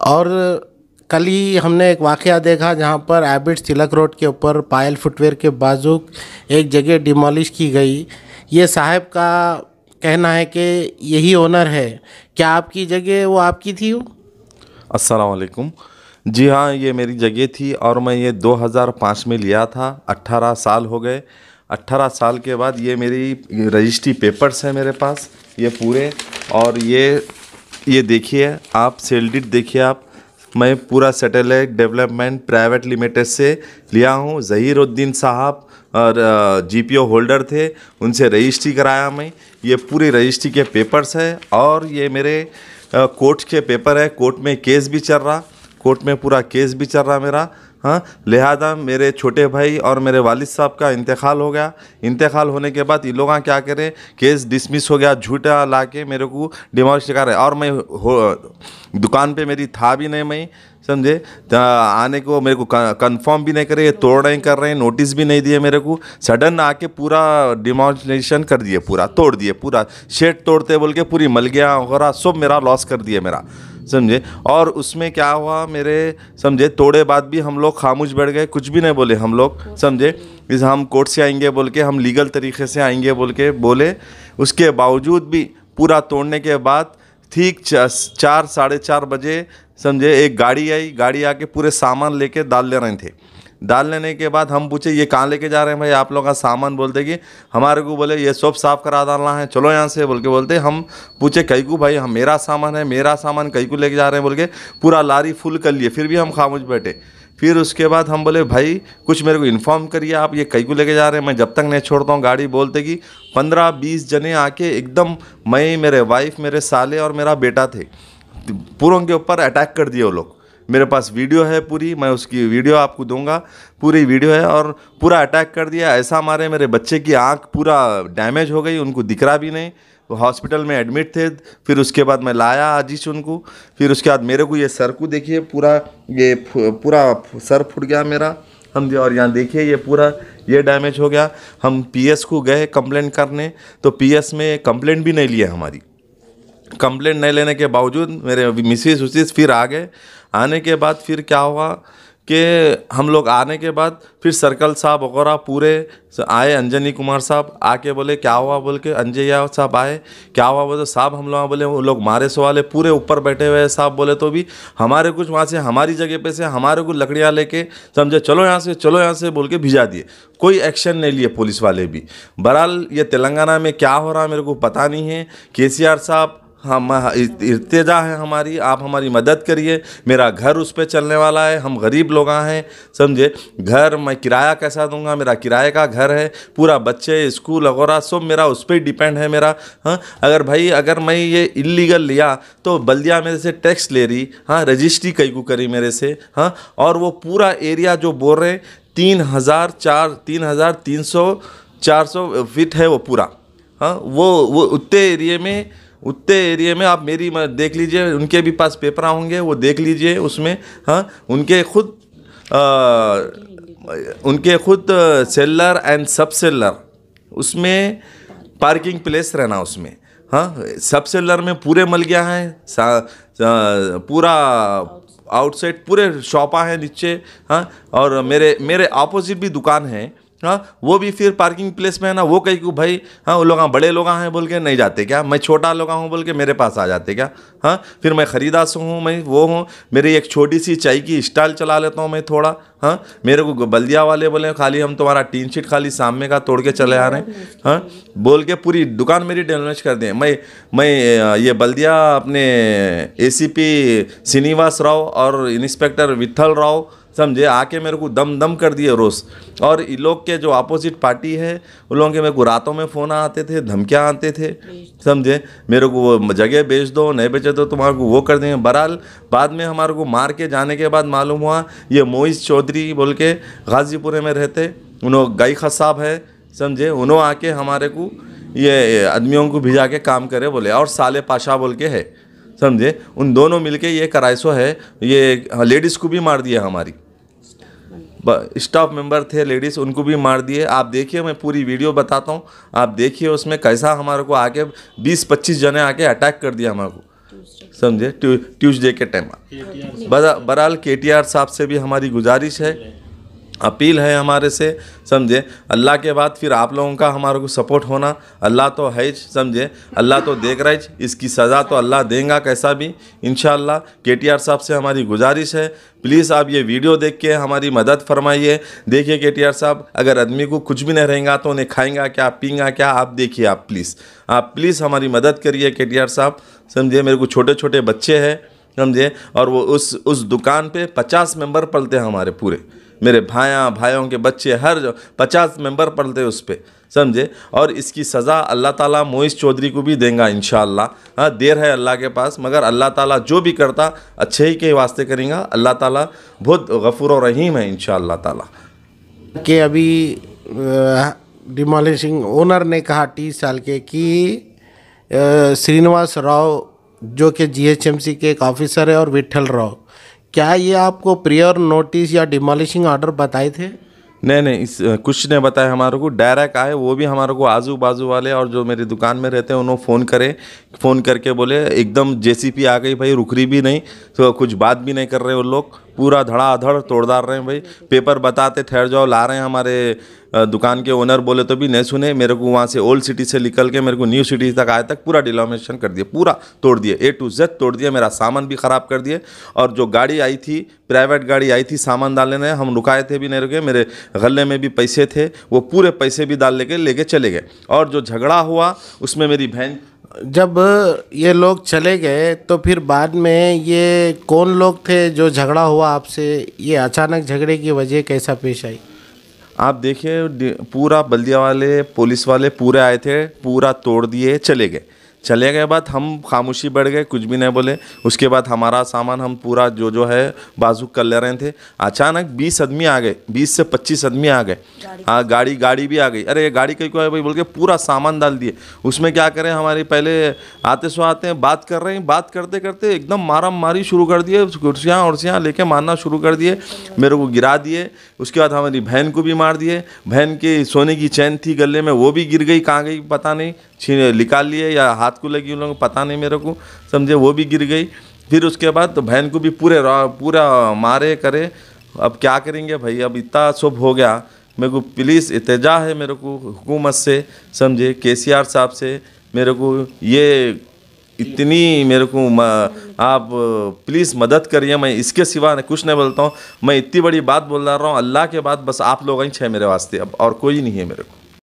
और कल ही हमने एक वाक़या देखा जहाँ पर एबिट्स तिलक रोड के ऊपर पायल फुटवेयर के बाजू एक जगह डिमोलिश की गई। ये साहब का कहना है कि यही ओनर है। क्या आपकी जगह वो आपकी थी वालेकुम। जी हाँ ये मेरी जगह थी और मैं ये 2005 में लिया था। 18 साल हो गए। 18 साल के बाद ये मेरी रजिस्ट्री पेपर्स है मेरे पास, ये पूरे। और ये ये देखिए, आप सेलडिट देखिए आप, मैं पूरा सेटेलाइट डेवलपमेंट प्राइवेट लिमिटेड से लिया हूँ। ज़हीरुद्दीन साहब और जीपीओ होल्डर थे, उनसे रजिस्ट्री कराया मैं। ये पूरी रजिस्ट्री के पेपर्स है और ये मेरे कोर्ट के पेपर है। कोर्ट में केस भी चल रहा कोर्ट में पूरा केस भी चल रहा मेरा। हाँ लिहाजा मेरे छोटे भाई और मेरे वालिद साहब का इंतकाल हो गया। इंतकाल होने के बाद ये लोग क्या करें? केस डिसमिस हो गया, झूठा ला के मेरे को डिमोलिश कर रहे और मैं हो, दुकान पे मेरी था भी नहीं मैं, समझे? आने को मेरे को कंफर्म भी नहीं करे तोड़ नहीं कर रहे नोटिस भी नहीं दिए मेरे को। सडन आके पूरा डिमोलेशन कर दिए, पूरा, तोड़ दिए, पूरा। शेड तोड़ते बोल के पूरी मल गया वगैरह सब मेरा लॉस कर दिए मेरा। समझे? और उसमें क्या हुआ मेरे, समझे? तोड़े बाद भी हम लोग खामोश बैठ गए, कुछ भी नहीं बोले हम लोग, समझे? इस हम कोर्ट से आएँगे बोल के, हम लीगल तरीके से आएँगे बोल के बोले। उसके बावजूद भी पूरा तोड़ने के बाद ठीक चार साढ़े चार बजे, समझे? एक गाड़ी आई, गाड़ी आके पूरे सामान लेके डाल ले रहे थे। डाल लेने के बाद हम पूछे, ये कहाँ लेके जा रहे हैं भाई? आप लोग का सामान बोलते कि, हमारे को बोले, ये सब साफ़ करा डालना है, चलो यहाँ से। बोल के बोलते, हम पूछे कई को भाई, हम मेरा सामान है, मेरा सामान कई को लेके जा रहे हैं? बोल के पूरा लारी फुल कर लिए, फिर भी हम खामोश बैठे। फिर उसके बाद हम बोले, भाई, कुछ मेरे को इन्फॉर्म करिए आप, ये कई को लेके जा रहे हैं, मैं जब तक नहीं छोड़ता हूँ। गाड़ी बोलते कि पंद्रह बीस जने आके एकदम मैं, मेरे वाइफ मेरे साले और मेरा बेटा थे। पूरों के ऊपर अटैक कर दिए वो लोग। मेरे पास वीडियो है पूरी, मैं उसकी वीडियो आपको दूँगा। पूरी वीडियो है और पूरा अटैक कर दिया। ऐसा मारे मेरे बच्चे की आँख पूरा डैमेज हो गई, उनको दिख रहा भी नहीं। वो हॉस्पिटल में एडमिट थे, फिर उसके बाद मैं लाया आजीश उनको। फिर उसके बाद मेरे को ये सर को देखिए, पूरा ये पूरा सर फुट गया मेरा। हम और यहाँ देखिए ये पूरा, ये डैमेज हो गया। हम पीएस को गए कंप्लेन करने तो पीएस में कंप्लेंट भी नहीं लिया हमारी। कंप्लेंट नहीं लेने के बावजूद मेरे मिसिस उसिस फिर आ गए। आने के बाद फिर क्या हुआ कि हम लोग आने के बाद फिर सर्कल साहब वगैरह पूरे आए अंजनी कुमार साहब, आके बोले, क्या हुआ? बोल के अंजैया साहब आए। क्या हुआ? बोले, साहब, हम लोग, बोले, वो लोग मारे सवाले पूरे ऊपर बैठे हुए साहब। बोले तो भी हमारे कुछ वहाँ से, हमारी जगह पे से, हमारे कुछ लकड़ियाँ लेके समझे, चलो यहाँ से, चलो यहाँ से, बोल के भिजा दिए। कोई एक्शन नहीं लिए पुलिस वाले भी। बहरहाल, ये तेलंगाना में क्या हो रहा मेरे को पता नहीं है। के साहब हम, इर्तजा है हमारी, आप हमारी मदद करिए। मेरा घर उस पर चलने वाला है, हम गरीब लोग हैं, समझे? घर मैं किराया कैसा दूँगा? मेरा किराए का घर है, पूरा बच्चे, स्कूल वगैरह, सब मेरा उस पर डिपेंड है मेरा हाँ? अगर भाई, अगर मैं ये इलीगल लिया तो बल्दिया मेरे से टैक्स ले रही हाँ? रजिस्ट्री कई को करी मेरे से हाँ? और वो पूरा एरिया जो बोल रहे, तीन हज़ार चार, तीन हज़ार तीन सौ चार सौ फिट है वो पूरा हाँ? वो वो, उतने एरिए में उतने एरिए में आप मेरी देख लीजिए उनके भी पास पेपर होंगे वो देख लीजिए उसमें हाँ उनके खुद आ, उनके खुद सेलर एंड सब सेलर उसमें पार्किंग प्लेस रहना उसमें हाँ सब सेलर में पूरे मल गया है सा, सा, पूरा आउटसाइड पूरे शॉपा है नीचे हाँ और मेरे मेरे अपोजिट भी दुकान है हाँ वो भी फिर पार्किंग प्लेस में है ना, वो कहीं को भाई हाँ वो लोग बड़े लोग हैं बोल के, नहीं जाते क्या? मैं छोटा लोग हूँ बोल के, मेरे पास आ जाते क्या? हाँ फिर मैं ख़रीदास हूँ, मैं वो हूँ, मेरी एक छोटी सी चाय की स्टाइल चला लेता हूँ मैं थोड़ा हाँ मेरे को बल्दिया वाले बोले खाली हम तुम्हारा टीन शीट खाली सामने का तोड़ के चले आ रहे हैं हाँ बोल के पूरी दुकान मेरी डैमेज कर दें। मैं मैं, ये बल्दिया अपने एसीपी श्रीनिवास राव और इंस्पेक्टर विठल राव समझे, आके मेरे को दम दम कर दिए रोज़। और लोग के जो अपोजिट पार्टी है, उन लोगों के मेरे को रातों में फ़ोन आते थे, धमकियाँ आते थे, समझे? मेरे को वो जगह बेच दो, नहीं बेचे तो तुम्हारे को वो कर देंगे। बहरहाल, बाद में हमारे को मार के जाने के बाद मालूम हुआ, ये मोइस चौधरी बोल के गाज़ीपुर में रहते उन्होंने गाई खसाब है, समझे? उन्होंने आके हमारे को ये आदमियों को भिजा के काम करे बोले, और साले पाशा बोल के है, समझे? उन दोनों मिलके ये कराइसो है, ये लेडीज़ को भी मार दिया हमारी। स्टाफ मेंबर थे लेडीज़ उनको भी मार दिए। आप देखिए मैं पूरी वीडियो बताता हूँ। आप देखिए उसमें कैसा हमारे को आके 20-25 जने आके अटैक कर दिया हमारे को। समझे? ट्यूजडे ट्यूसडे के टाइम बहरहाल के टी साहब से भी हमारी गुजारिश है। अपील है हमारे से, समझे? अल्लाह के बाद फिर आप लोगों का हमारे को सपोर्ट होना। अल्लाह तो है समझे? अल्लाह तो देख रहा है, इसकी सज़ा तो अल्लाह देगा कैसा भी। इन के टी साहब से हमारी गुजारिश है। प्लीज़ आप ये वीडियो देख के हमारी मदद फरमाइए। देखिए के टी साहब, अगर आदमी को कुछ भी नहीं रहेगा तो उन्हें खाएँगा क्या पीएँगा क्या, आप देखिए आप प्लीज़ आप प्लीज़ हमारी मदद करिए के टी साहब समझिए मेरे को छोटे छोटे बच्चे हैं, समझे? और वो उस उस दुकान पे पचास मेंबर पलते हैं हमारे पूरे। मेरे भाया, भाइयों के बच्चे, हर जो पचास मेंबर पढ़ते उस पर समझे? और इसकी सज़ा अल्लाह ताला मोइस चौधरी को भी देंगे इन हाँ देर है अल्लाह के पास, मगर अल्लाह ताला जो भी करता, अच्छे ही के वास्ते करेगा। अल्लाह ताला बहुत गफूर और रहीम है इन ताला। कि अभी डिमोलिशिंग ओनर ने कहा तीस साल के कि श्रीनिवास राव, जो कि जीएचएमसी के एक ऑफिसर है और विठल राव। क्या ये आपको प्रियर नोटिस या डिमोलिशिंग ऑर्डर बताए थे? नहीं नहीं, इस कुछ ने बताया हमारे को। डायरेक्ट आए, वो भी हमारे को आजू बाजू वाले और जो मेरी दुकान में रहते हैं, उन्होंने फ़ोन करे फ़ोन करके बोले, एकदम जेसीपी आ गई भाई, रुक रही भी नहीं तो कुछ बात भी नहीं कर रहे वो लोग। पूरा धड़ाधड़ तोड़दार रहे हैं भाई। पेपर बताते, ठहर जाओ, ला रहे हैं हमारे दुकान के ओनर बोले तो भी नहीं सुने। मेरे को वहाँ से ओल्ड सिटी से निकल के मेरे को न्यू सिटी तक आए तक पूरा डिलोमिनेशन कर दिया पूरा तोड़ दिए ए टू जेड तोड़ दिया मेरा सामान भी ख़राब कर दिए। और जो गाड़ी आई थी प्राइवेट गाड़ी आई थी, सामान डालने हम रुकाए थे भी नहीं रुके, मेरे गले में भी पैसे थे, वो पूरे पैसे भी डाल लेके लेके चले गए। और जो झगड़ा हुआ, उसमें मेरी बहन जब ये लोग चले गए तो फिर बाद में ये कौन लोग थे जो झगड़ा हुआ आपसे? ये अचानक झगड़े की वजह कैसा पेश आई? आप देखिए, पूरा बल्दिया वाले, पुलिस वाले पूरे आए थे, पूरा तोड़ दिए, चले गए। चले गए बाद हम खामोशी बढ़ गए कुछ भी नहीं बोले। उसके बाद हमारा सामान हम पूरा जो जो है बाजुक कर ले रहे थे। अचानक बीस आदमी आ गए बीस से पच्चीस आदमी आ गए। हाँ गाड़ी गाड़ी भी आ गई। अरे ये गाड़ी कहीं को है भाई? बोल के पूरा सामान डाल दिए। उसमें क्या करें हमारे पहले आते सो आते हैं बात कर रहे हैं बात करते करते एकदम मारा मारी शुरू कर दिए कुर्सियाँ उर्सियाँ लेके मारना शुरू कर दिए मेरे को गिरा दिए। उसके बाद हमारी बहन को भी मार दिए। बहन के सोने की चैन थी गले में वो भी गिर गई कहाँ गई पता नहीं। छीन निकाल लिए या हाथ को लगी उन लोगों को पता नहीं मेरे को, समझे, वो भी गिर गई। फिर उसके बाद तो बहन को भी पूरे पूरा मारे, करे। अब क्या करेंगे भाई? अब इतना शुभ हो गया। मेरे को प्लीज़ इतजा है मेरे को हुकूमत से, समझे के साहब से। मेरे को ये इतनी मेरे को आप प्लीज़ मदद करिए, मैं इसके सिवा कुछ नहीं बोलता हूँ। मैं इतनी बड़ी बात बोल रहा हूँ, अल्लाह के बाद बस आप लोग ही छे मेरे वास्ते। अब और कोई नहीं है मेरे को।